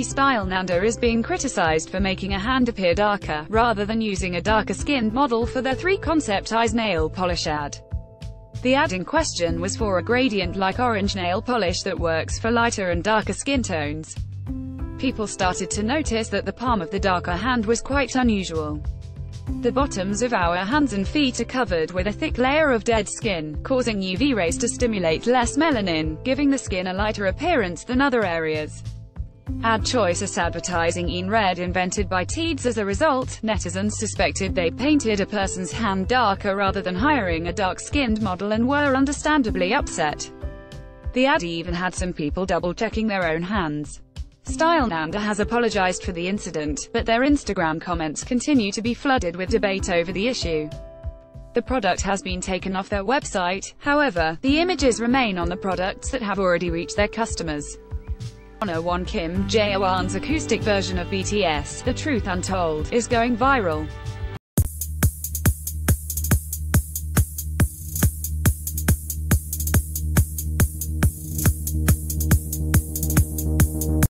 Stylenanda is being criticized for making a hand appear darker, rather than using a darker-skinned model for their 3 Concept Eyes nail polish ad. The ad in question was for a gradient-like orange nail polish that works for lighter and darker skin tones. People started to notice that the palm of the darker hand was quite unusual. The bottoms of our hands and feet are covered with a thick layer of dead skin, causing UV rays to stimulate less melanin, giving the skin a lighter appearance than other areas. Ad choice is advertising inRead invented by Teads as a result, netizens suspected they painted a person's hand darker rather than hiring a dark-skinned model and were understandably upset. The ad even had some people double-checking their own hands. StyleNanda has apologized for the incident, but their Instagram comments continue to be flooded with debate over the issue. The product has been taken off their website, however, the images remain on the products that have already reached their customers. Wanna One Kim Jae-hwan's acoustic version of BTS, The Truth Untold, is going viral.